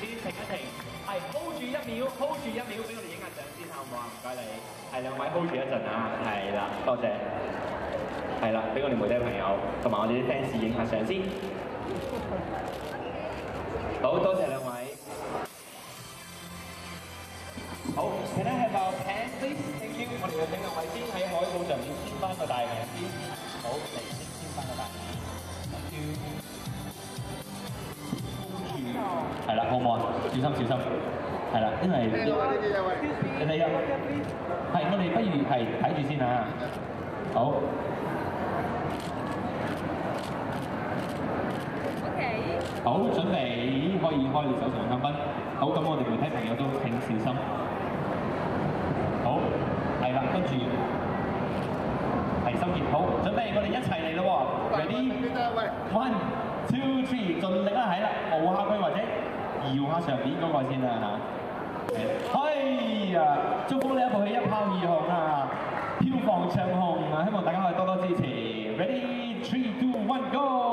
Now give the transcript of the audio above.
先停一停，係 hold 住一秒，hold 住一秒，俾我哋影下相先好唔好啊？唔該你，係兩位 hold 住一陣啊，係啦，多謝，係啦，俾我哋媒體朋友同埋我哋啲 fans 影下相先，好多謝兩位。好，Can I have a pen please? 我哋要請兩位先喺海報上面簽翻個大名先。好，嚟先係啦，好唔好啊？小心小心。係啦，因為你哋啊，係我哋不如係睇住先啊。好。OK。好，準備可以開你手上香檳。好，咁我哋媒體朋友都請小心。好，係啦，跟住係心結。好，準備，我哋一齊嚟咯喎，ready one two three，盡力啦，係啦，搖下摇下上邊嗰個先啦嚇。哎呀，祝福呢一部戲一炮而紅啊，票房長紅啊！希望大家可以多多支持。Ready three two one go！